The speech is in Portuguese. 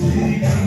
Música